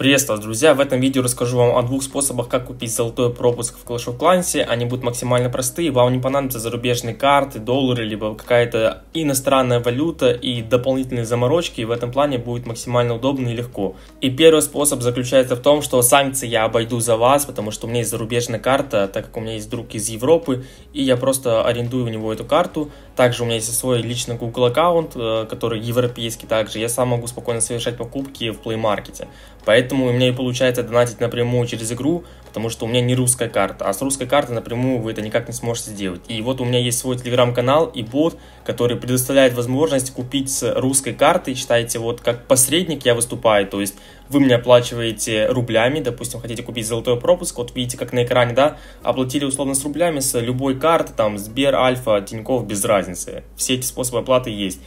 Приветствую друзья! В этом видео расскажу вам о двух способах, как купить золотой пропуск в Clash of Clans. Они будут максимально простые, вам не понадобятся зарубежные карты, доллары, либо какая-то иностранная валюта и дополнительные заморочки. И в этом плане будет максимально удобно и легко. И первый способ заключается в том, что санкции я обойду за вас, потому что у меня есть зарубежная карта, так как у меня есть друг из Европы, и я просто арендую у него эту карту. Также у меня есть свой личный Google аккаунт, э, который европейский также. Я сам могу спокойно совершать покупки в Play Market. Поэтому у меня и получается донатить напрямую через игру, потому что у меня не русская карта. А с русской карты напрямую вы это никак не сможете сделать. И вот у меня есть свой телеграм-канал и бот, который предоставляет возможность купить с русской карты. Считайте, вот как посредник я выступаю, то есть вы мне оплачиваете рублями, допустим, хотите купить золотой пропуск, вот видите, как на экране, да, оплатили условно с рублями с любой карты, там, Сбер, Альфа, Тинькофф, без разницы. Все эти способы оплаты есть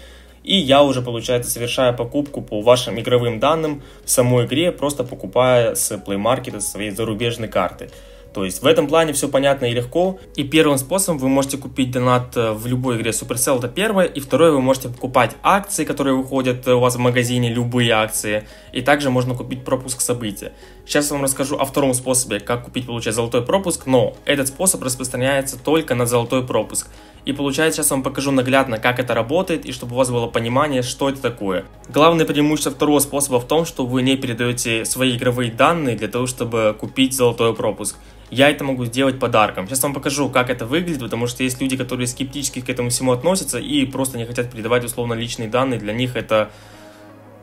и я уже, получается, совершаю покупку по вашим игровым данным в самой игре, просто покупая с Play Market своей зарубежной карты. То есть в этом плане все понятно и легко. И первым способом вы можете купить донат э, в любой игре Supercell, это первое. И второе, вы можете покупать акции, которые выходят у вас в магазине, любые акции. И также можно купить пропуск события. Сейчас я вам расскажу о втором способе, как купить, получать золотой пропуск. Но этот способ распространяется только на золотой пропуск. И получается, сейчас вам покажу наглядно, как это работает, и чтобы у вас было понимание, что это такое. Главное преимущество второго способа в том, что вы не передаете свои игровые данные для того, чтобы купить золотой пропуск. Я это могу сделать подарком. Сейчас вам покажу, как это выглядит, потому что есть люди, которые скептически к этому всему относятся и просто не хотят передавать условно личные данные, для них это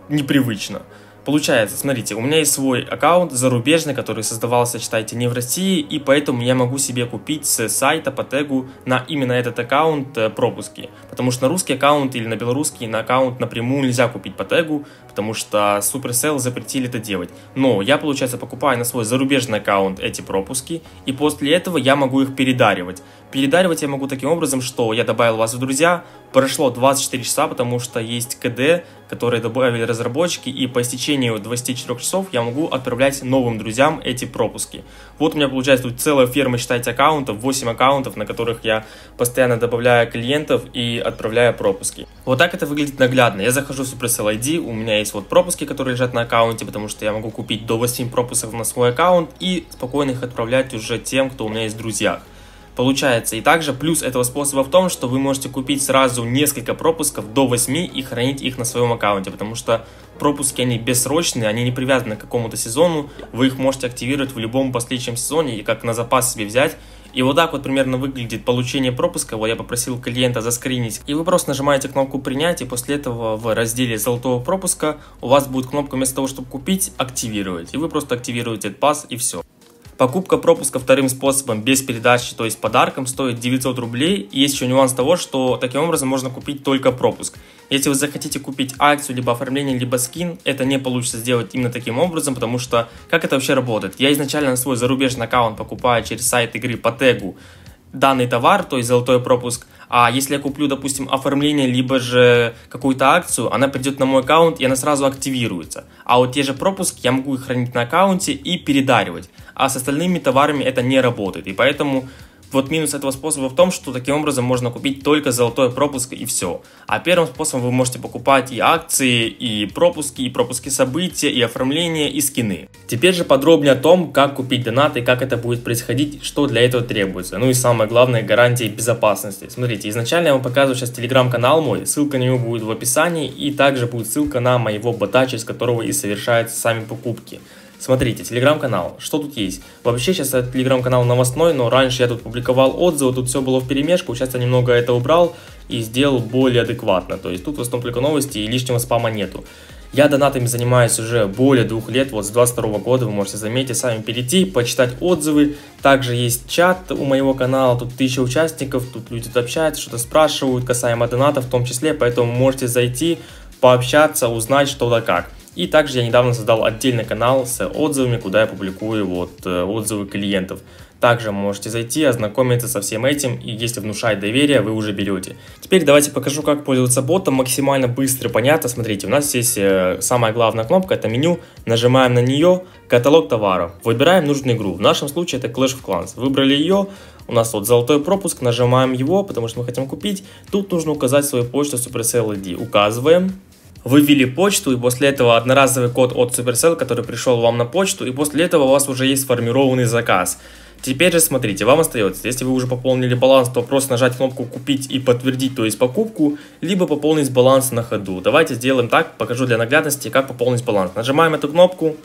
непривычно. Получается, смотрите, у меня есть свой аккаунт зарубежный, который создавался, читайте, не в России, и поэтому я могу себе купить с сайта по тегу на именно этот аккаунт э, пропуски. Потому что на русский аккаунт или на белорусский на аккаунт напрямую нельзя купить по тегу, потому что Supercell запретили это делать. Но я, получается, покупаю на свой зарубежный аккаунт эти пропуски, и после этого я могу их передаривать. Передаривать я могу таким образом, что я добавил вас в друзья, прошло 24 часа, потому что есть КД, которые добавили разработчики, и по истечению 24 часов я могу отправлять новым друзьям эти пропуски. Вот у меня получается тут целая ферма, считайте, аккаунтов, 8 аккаунтов, на которых я постоянно добавляю клиентов и отправляю пропуски. Вот так это выглядит наглядно. Я захожу в Supercell ID, у меня есть вот пропуски, которые лежат на аккаунте, потому что я могу купить до 8 пропусков на свой аккаунт и спокойно их отправлять уже тем, кто у меня есть в друзьях получается. И также плюс этого способа в том, что вы можете купить сразу несколько пропусков до 8 и хранить их на своем аккаунте, потому что пропуски, они бессрочные, они не привязаны к какому-то сезону, вы их можете активировать в любом последующем сезоне и как на запас себе взять. И вот так вот примерно выглядит получение пропуска. Вот я попросил клиента заскринить. И вы просто нажимаете кнопку принять, и после этого в разделе золотого пропуска у вас будет кнопка вместо того, чтобы купить, активировать. И вы просто активируете этот пас и все. Покупка пропуска вторым способом без передачи, то есть подарком, стоит 900 рублей. И есть еще нюанс того, что таким образом можно купить только пропуск. Если вы захотите купить акцию, либо оформление, либо скин, это не получится сделать именно таким образом, потому что как это вообще работает? Я изначально на свой зарубежный аккаунт покупаю через сайт игры по тегу данный товар, то есть золотой пропуск, а если я куплю, допустим, оформление, либо же какую-то акцию, она придет на мой аккаунт и она сразу активируется. А вот те же пропуски я могу их хранить на аккаунте и передаривать. А с остальными товарами это не работает. И поэтому вот минус этого способа в том, что таким образом можно купить только золотой пропуск и все. А первым способом вы можете покупать и акции, и пропуски, и пропуски события, и оформления, и скины. Теперь же подробнее о том, как купить донаты, как это будет происходить, что для этого требуется. Ну и самое главное, гарантии безопасности. Смотрите, изначально я вам показываю сейчас телеграм-канал мой, ссылка на него будет в описании, и также будет ссылка на моего бота, через которого и совершаются сами покупки. Смотрите, телеграм-канал, что тут есть? Вообще сейчас этот телеграм-канал новостной, но раньше я тут публиковал отзывы, тут все было в перемешку, сейчас я немного это убрал и сделал более адекватно. То есть тут в основном только новости и лишнего спама нету. Я донатами занимаюсь уже более двух лет, вот с 22 года, вы можете заметить, сами перейти, почитать отзывы. Также есть чат у моего канала, тут тысяча участников, тут люди общаются, что-то спрашивают касаемо донатов в том числе, поэтому можете зайти, пообщаться, узнать что да как. И также я недавно создал отдельный канал с отзывами, куда я публикую вот э, отзывы клиентов. Также можете зайти, ознакомиться со всем этим, и если внушает доверие, вы уже берете. Теперь давайте покажу, как пользоваться ботом максимально быстро и понятно. Смотрите, у нас здесь э, самая главная кнопка, это меню. Нажимаем на нее, каталог товаров. Выбираем нужную игру. В нашем случае это Clash of Clans. Выбрали ее, у нас вот золотой пропуск, нажимаем его, потому что мы хотим купить. Тут нужно указать свою почту Supercell ID. Указываем. Вы ввели почту, и после этого одноразовый код от Supercell, который пришел вам на почту, и после этого у вас уже есть сформированный заказ. Теперь же смотрите, вам остается, если вы уже пополнили баланс, то просто нажать кнопку «Купить» и подтвердить, то есть покупку, либо пополнить баланс на ходу. Давайте сделаем так, покажу для наглядности, как пополнить баланс. Нажимаем эту кнопку,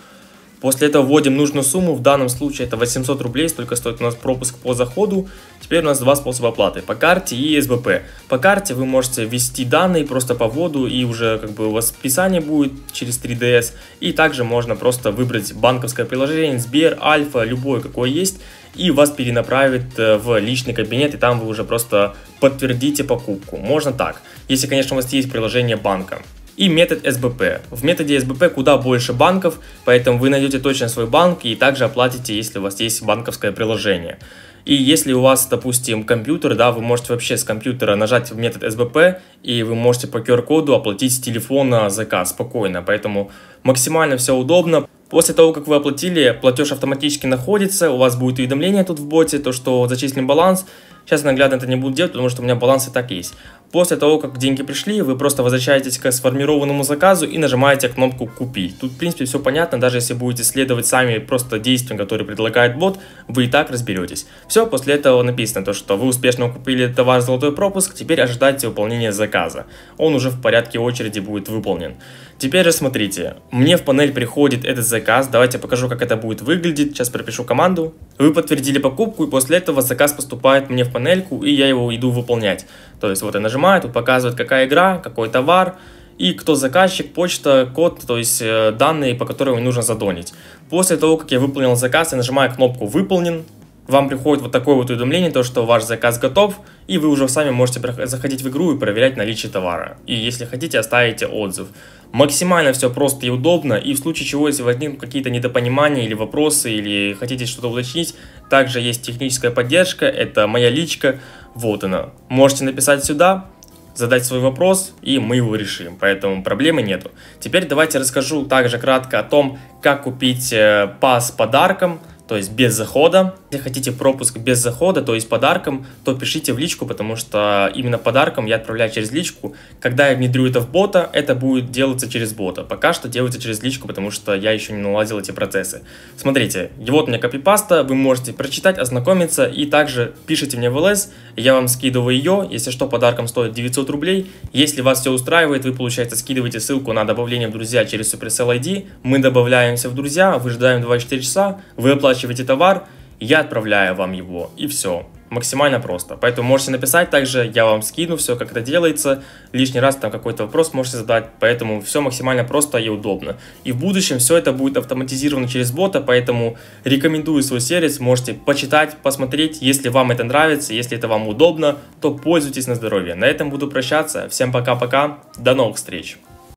После этого вводим нужную сумму, в данном случае это 800 рублей, столько стоит у нас пропуск по заходу. Теперь у нас два способа оплаты, по карте и СБП. По карте вы можете ввести данные просто по вводу и уже как бы у вас списание будет через 3DS. И также можно просто выбрать банковское приложение, Сбер, Альфа, любое какое есть. И вас перенаправит э, в личный кабинет, и там вы уже просто подтвердите покупку. Можно так, если, конечно, у вас есть приложение банка и метод СБП. В методе СБП куда больше банков, поэтому вы найдете точно свой банк и также оплатите, если у вас есть банковское приложение. И если у вас, допустим, компьютер, да, вы можете вообще с компьютера нажать в метод СБП, и вы можете по QR-коду оплатить с телефона заказ спокойно. Поэтому максимально все удобно. После того, как вы оплатили, платеж автоматически находится, у вас будет уведомление тут в боте, то что зачислен баланс. Сейчас наглядно это не буду делать, потому что у меня баланс и так есть. После того, как деньги пришли, вы просто возвращаетесь к сформированному заказу и нажимаете кнопку «Купить». Тут, в принципе, все понятно, даже если будете следовать сами просто действиям, которые предлагает бот, вы и так разберетесь. Все, после этого написано то, что вы успешно купили товар «Золотой пропуск», теперь ожидайте выполнения заказа. Он уже в порядке очереди будет выполнен. Теперь рассмотрите, мне в панель приходит этот заказ, давайте покажу, как это будет выглядеть, сейчас пропишу команду. Вы подтвердили покупку, и после этого заказ поступает мне в панельку, и я его иду выполнять. То есть вот я нажимаю, тут показывает, какая игра, какой товар, и кто заказчик, почта, код, то есть э, данные, по которым нужно задонить. После того, как я выполнил заказ, я нажимаю кнопку «Выполнен», вам приходит вот такое вот уведомление, то что ваш заказ готов, и вы уже сами можете заходить в игру и проверять наличие товара. И если хотите, оставите отзыв. Максимально все просто и удобно, и в случае чего, если возникнут какие-то недопонимания или вопросы, или хотите что-то уточнить, также есть техническая поддержка, это моя личка, вот она. Можете написать сюда, задать свой вопрос, и мы его решим, поэтому проблемы нету. Теперь давайте расскажу также кратко о том, как купить э, пас подарком, то есть без захода. Если хотите пропуск без захода, то есть подарком, то пишите в личку, потому что именно подарком я отправляю через личку. Когда я внедрю это в бота, это будет делаться через бота. Пока что делается через личку, потому что я еще не наладил эти процессы. Смотрите, вот у меня копипаста, вы можете прочитать, ознакомиться и также пишите мне в ЛС, я вам скидываю ее, если что, подарком стоит 900 рублей. Если вас все устраивает, вы, получается, скидываете ссылку на добавление в друзья через Supercell ID, мы добавляемся в друзья, выжидаем 24 часа, вы оплачиваете товар, я отправляю вам его, и все. Максимально просто. Поэтому можете написать также, я вам скину все, как это делается. Лишний раз там какой-то вопрос можете задать. Поэтому все максимально просто и удобно. И в будущем все это будет автоматизировано через бота, поэтому рекомендую свой сервис. Можете почитать, посмотреть. Если вам это нравится, если это вам удобно, то пользуйтесь на здоровье. На этом буду прощаться. Всем пока-пока. До новых встреч.